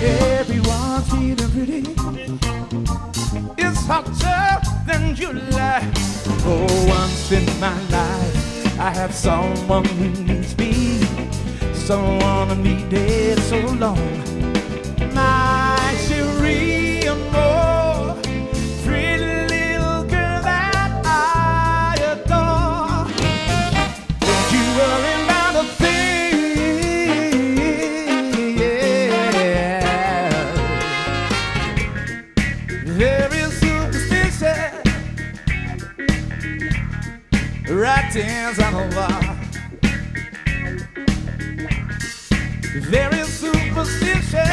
Everyone's feeling pretty. It's hotter than July. Oh, once in my life, I have someone who needs me. Someone I needed so long. Very superstitious, writings on the wall. Very superstitious.